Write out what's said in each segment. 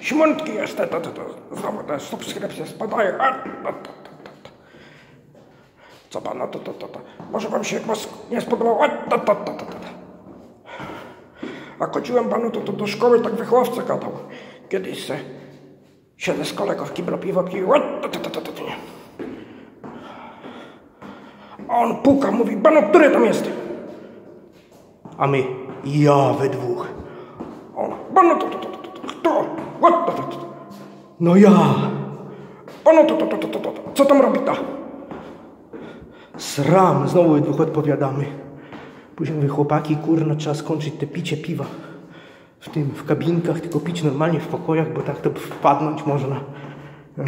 Śmątki jeszcze, to, to, to. Znowu te subskrypcje spadają. Co pana to, to, to, to. Może wam się was nie to. A chodziłem panu to, to do szkoły, tak wychowawca gadał. Kiedyś se siedzę z kolegą w kibro piwo pił. A on puka, mówi, panu, który tam jest? A my, ja we dwóch. A On, panu, to, to, to, to, to, to, to, to. No ja. Panu, to, to, to, to, to, to, co tam robi ta? Sram, znowu we dwóch odpowiadamy. Później mówię, chłopaki, kurno, trzeba skończyć te picie piwa. W tym, w kabinkach, tylko pić normalnie w pokojach, bo tak to wpadnąć można. No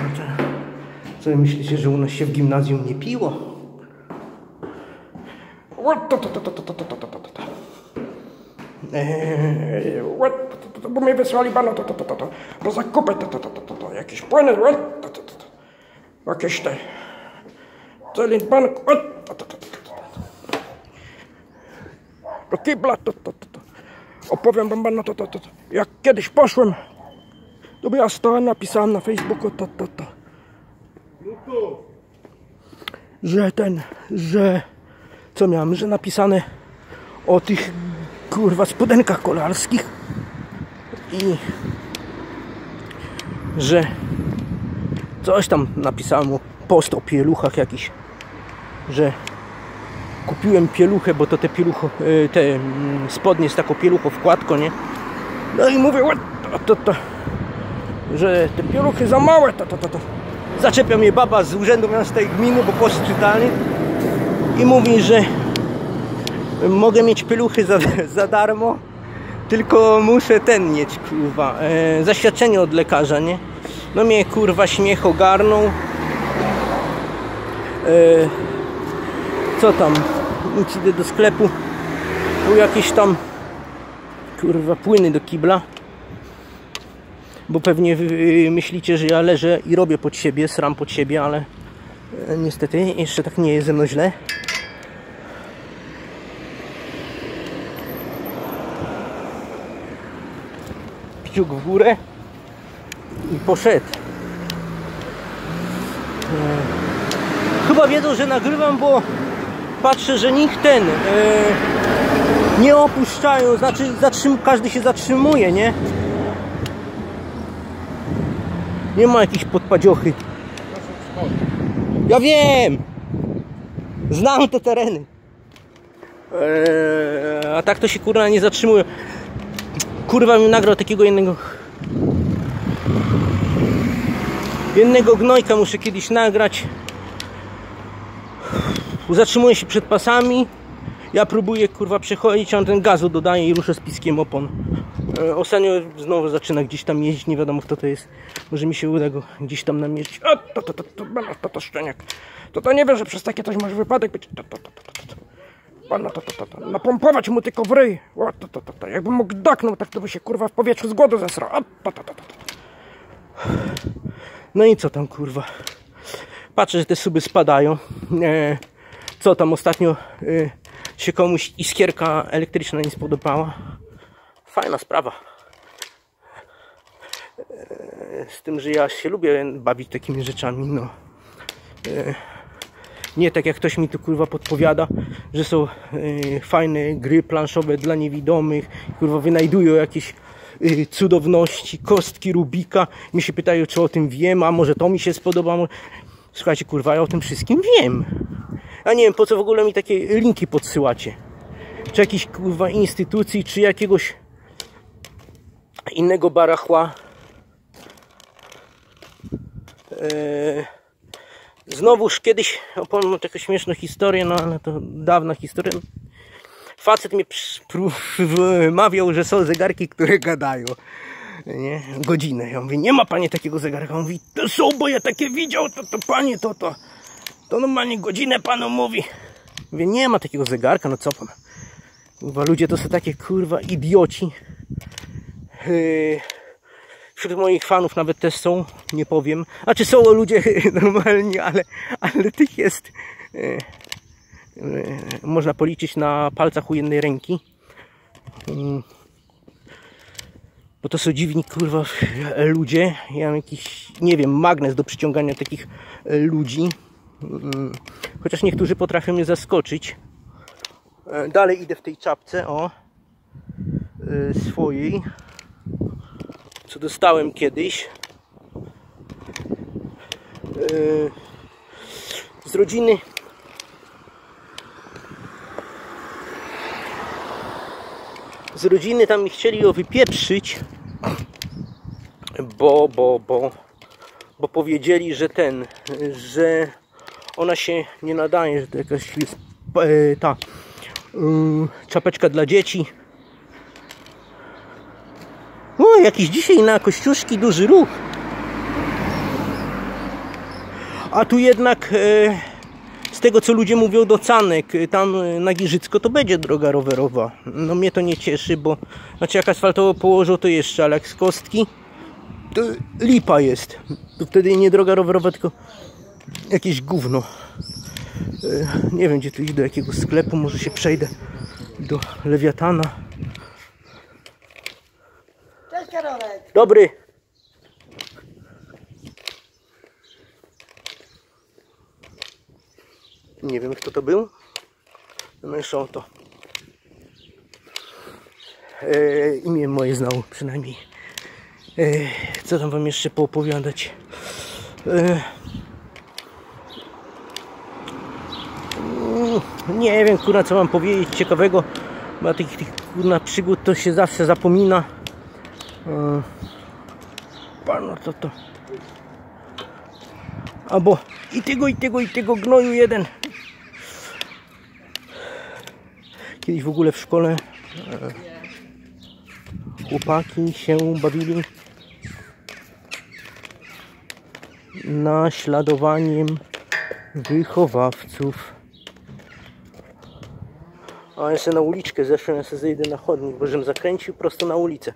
co myślicie, że u nas się w gimnazjum nie piło? What, bo mnie wysłali panu to, to, to, to, to, po zakupy, to, to, to, to, to, to, jakieś płyny, to, to, to, to, jakieś te, celin bank, what, to, to, to, to, to. Do kibla, to, to, to, to. Opowiem wam panu to, to, to, to. Jak kiedyś poszłem, to ja stałem, napisałem na Facebooku to, to, to. Że ten, że co miałem, że napisane o tych kurwa spodenkach kolarskich i że coś tam napisałem o post o pieluchach jakiś, że kupiłem pieluchę, bo to te pielucho, e, te mm, spodnie z taką pieluchą wkładką, nie? No i mówię, to, to, to, że te pieluchy za małe, to, to, to, to. Zaczepia mnie baba z urzędu miasta i gminy, bo post czytalny i mówi, że mogę mieć pieluchy za, za darmo, tylko muszę ten mieć, kurwa, e, zaświadczenie od lekarza, nie? No mnie, kurwa, śmiech ogarnął. E, co tam? Nic idę do sklepu. Tu jakieś tam, kurwa, płyny do kibla. Bo pewnie wy myślicie, że ja leżę i robię pod siebie, sram pod siebie, ale e, niestety jeszcze tak nie jest ze mną źle. Kciuk w górę i poszedł. E, Chyba wiedzą, że nagrywam, bo patrzę, że nikt ten e, nie opuszczają, znaczy zatrzym, każdy się zatrzymuje, nie? Nie ma jakiejś podpadziochy. Ja wiem! Znam te tereny. E, a tak to się kurwa nie zatrzymują kurwa mi nagrał takiego jednego jednego gnojka muszę kiedyś nagrać. Zatrzymuje się przed pasami. Ja próbuję kurwa przechodzić on ten gazu dodaje i ruszę z piskiem opon. E, ostatnio znowu zaczyna gdzieś tam jeździć nie wiadomo kto to jest. Może mi się uda go gdzieś tam namierzyć. O to to to to to, to, szczeniak. To to nie wiem że przez takie coś może wypadek być. To, to, to, to, to. Pana to, to, to, to. Napompować mu tylko w ryj. O, to, to, to, to. Jakby mógł daknął, tak to by się kurwa w powietrzu z głodu zesrał. O, to, to, to, to. No i co tam kurwa? Patrzę, że te suby spadają. E, co tam ostatnio e, się komuś iskierka elektryczna nie spodobała. Fajna sprawa. E, z tym, że ja się lubię bawić takimi rzeczami, no. E, nie tak jak ktoś mi tu kurwa podpowiada, że są y, fajne gry planszowe dla niewidomych, kurwa wynajdują jakieś y, cudowności, kostki Rubika. Mi się pytają, czy o tym wiem, a może to mi się spodoba. Słuchajcie, kurwa, ja o tym wszystkim wiem. Ja nie wiem, po co w ogóle mi takie linki podsyłacie. Czy jakiejś kurwa instytucji, czy jakiegoś innego barachła. Eee Znowuż kiedyś opowiem taką śmieszną historię, no ale to dawna historia. Facet mnie mawiał, że są zegarki, które gadają. Nie? Godzinę. Ja mówię, nie ma panie takiego zegarka. On mówi, to są, bo ja takie widział, to, to panie, to, to, to normalnie godzinę panu mówi. Mówię, nie ma takiego zegarka, no co pan. Kurwa, ludzie to są takie kurwa idioci. Yy Wśród moich fanów nawet też są, nie powiem. A czy są ludzie normalni, ale, ale tych jest. e, można policzyć na palcach u jednej ręki. Mm. Bo to są dziwni kurwa ludzie. Ja mam jakiś, nie wiem, magnes do przyciągania takich e, ludzi. Mm. Chociaż niektórzy potrafią mnie zaskoczyć. E, Dalej idę w tej czapce, o e, swojej, co dostałem kiedyś. E, Z rodziny z rodziny tam mi chcieli ją wypieprzyć, bo, bo, bo, bo powiedzieli, że ten, że ona się nie nadaje, że to jakaś jest e, ta y, czapeczka dla dzieci. O, jakiś dzisiaj na Kościuszki duży ruch. A tu jednak e, z tego co ludzie mówią do Canek, e, tam e, na Giżycko to będzie droga rowerowa. No mnie to nie cieszy, bo znaczy jak asfaltowo położą to jeszcze, ale jak z kostki to lipa jest. To wtedy nie droga rowerowa, tylko jakieś gówno. Nie wiem gdzie tu iść, do jakiego sklepu, może się przejdę do Lewiatana. Dobry. Nie wiem kto to był. Zresztą to. E, imię moje znał przynajmniej. E, co tam wam jeszcze poopowiadać? E, nie wiem kurna co mam powiedzieć ciekawego. Bo tych, tych kurna przygód to się zawsze zapomina. Pano to to. Albo i tego, i tego, i tego gnoju jeden. Kiedyś w ogóle w szkole e, chłopaki się bawili naśladowaniem wychowawców. A ja sobie na uliczkę zeszłem, ja sobie zejdę na chodnik, bo żem zakręcił prosto na ulicę.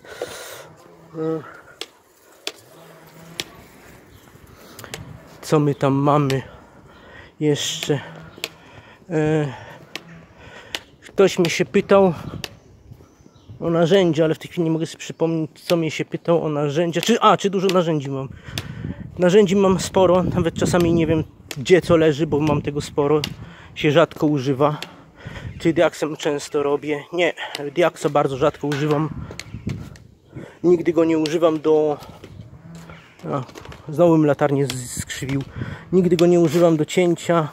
Co my tam mamy jeszcze? E, ktoś mnie się pytał o narzędzia, ale w tej chwili nie mogę sobie przypomnieć co mnie się pytał o narzędzia, czy, a, czy dużo narzędzi mam? Narzędzi mam sporo, nawet czasami nie wiem gdzie co leży, bo mam tego sporo. Się rzadko używa. Czy diaksem często robię? Nie, diaksa bardzo rzadko używam nigdy go nie używam do a, znowu latarnię skrzywił. Nigdy go nie używam do cięcia,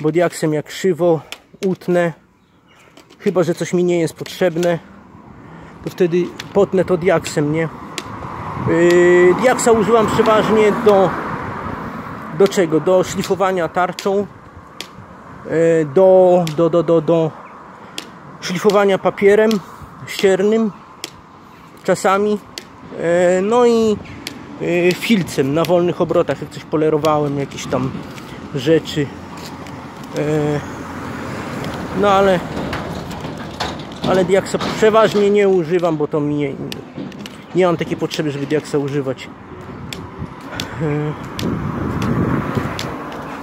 bo diaksem jak krzywo utnę. Chyba, że coś mi nie jest potrzebne, to wtedy potnę to diaksem, nie? Yy, diaksa używam przeważnie do do czego? Do szlifowania tarczą, yy, do, do, do, do, do szlifowania papierem ściernym czasami. E, No i e, filcem na wolnych obrotach, jak coś polerowałem, jakieś tam rzeczy. E, No ale ale diaksa przeważnie nie używam, bo to mi nie, nie mam takiej potrzeby, żeby diaksa używać.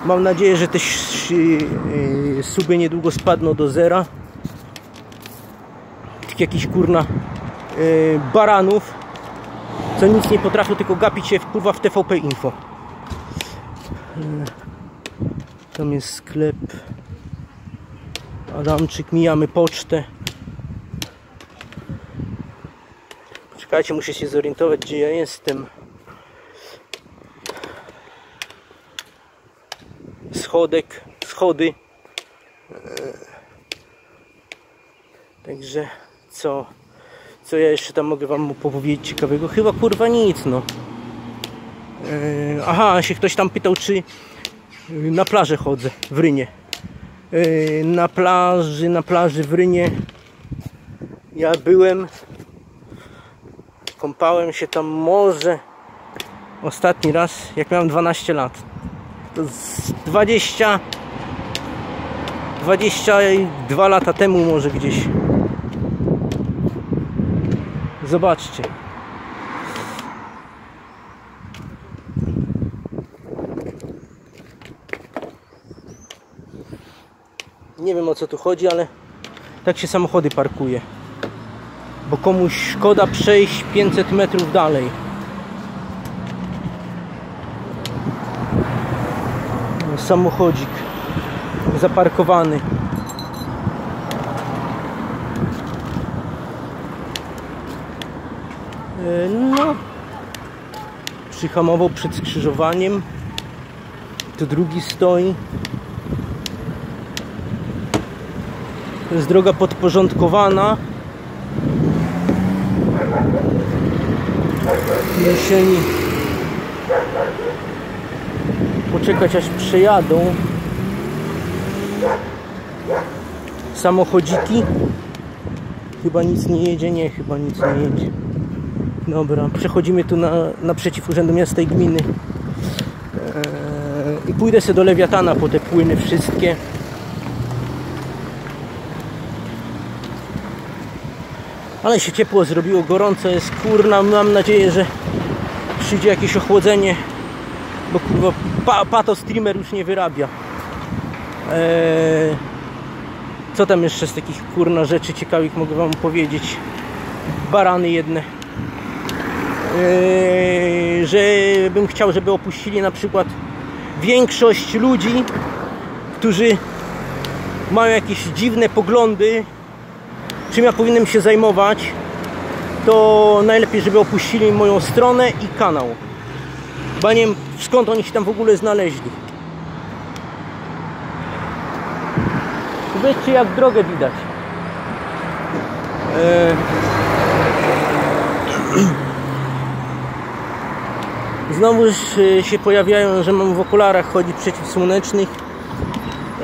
Mam nadzieję, że te suby niedługo spadną do zera. Jakichś kurna baranów co nic nie potrafią, tylko gapić się wpływa w TVP Info. E, Tam jest sklep. Adamczyk, mijamy pocztę. Czekajcie, muszę się zorientować, gdzie ja jestem. Schodek, schody. E, Także co? Co ja jeszcze tam mogę wam opowiedzieć ciekawego? Chyba kurwa nic, no. E, aha, się ktoś tam pytał, czy na plażę chodzę w Rynie. E, na plaży, na plaży w Rynie ja byłem, kąpałem się tam może ostatni raz, jak miałem 12 lat. To z 20 22 lata temu może gdzieś. Zobaczcie. Nie wiem o co tu chodzi, ale tak się samochody parkuje. Bo komuś szkoda przejść 500 metrów dalej. Samochodzik zaparkowany. E, No, przyhamował przed skrzyżowaniem. Tu drugi stoi. To jest droga podporządkowana. Musieli poczekać aż przejadą samochodziki. Chyba nic nie jedzie, nie, chyba nic nie jedzie. Dobra, przechodzimy tu na, naprzeciw Urzędu Miasta i Gminy. Eee, I pójdę sobie do Lewiatana po te płyny wszystkie. Ale się ciepło zrobiło, gorąco jest, kurna, mam nadzieję, że przyjdzie jakieś ochłodzenie, bo kurwa pa, pato streamer już nie wyrabia. Eee, co tam jeszcze z takich kurna rzeczy ciekawych mogę wam powiedzieć? Barany jedne. Eee, że bym chciał, żeby opuścili na przykład większość ludzi, którzy mają jakieś dziwne poglądy, czym ja powinienem się zajmować, to najlepiej, żeby opuścili moją stronę i kanał. Bo nie wiem, skąd oni się tam w ogóle znaleźli. Wiecie, jak drogę widać. Eee... Znowu się pojawiają, że mam w okularach chodzić przeciwsłonecznych.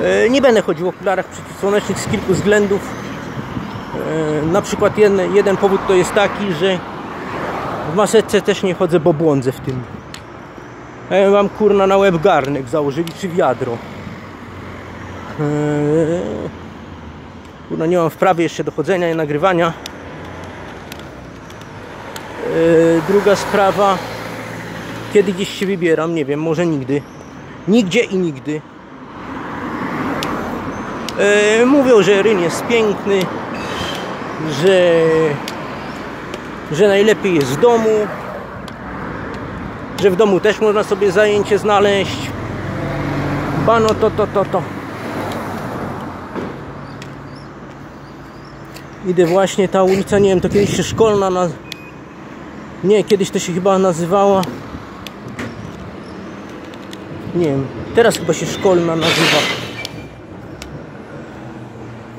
Eee, Nie będę chodził w okularach przeciwsłonecznych z kilku względów. Eee, Na przykład jeden, jeden powód to jest taki, że w maseczce też nie chodzę, bo błądzę w tym. Ja mam kurna na łeb garnek założyli czy wiadro. Kurna nie mam wprawy jeszcze do chodzenia i nagrywania. Druga sprawa. Kiedy gdzieś się wybieram, nie wiem, może nigdy. Nigdzie i nigdy. Eee, Mówią, że ryn jest piękny, że, że najlepiej jest w domu, że w domu też można sobie zajęcie znaleźć. Bano to, to, to, to. Idę właśnie ta ulica, nie wiem, to kiedyś się szkolna na... Nie, kiedyś to się chyba nazywała... Nie wiem, teraz chyba się szkolna nazywa.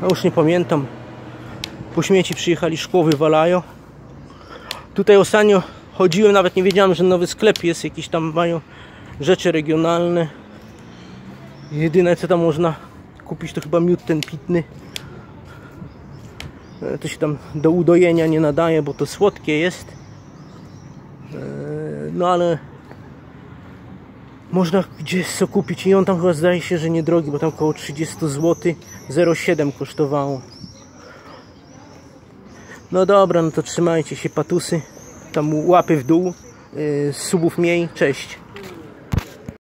A już nie pamiętam. Po śmieci przyjechali, szkło wywalają. Tutaj ostatnio chodziłem, nawet nie wiedziałem, że nowy sklep jest, jakieś tam mają rzeczy regionalne. Jedyne co tam można kupić to chyba miód ten pitny. E, To się tam do udojenia nie nadaje, bo to słodkie jest. E, No ale można gdzieś co kupić i on tam chyba zdaje się, że niedrogi, bo tam około 30 zł 0,7 kosztowało. No dobra, no to trzymajcie się patusy. Tam łapy w dół, yy, subów mniej. Cześć.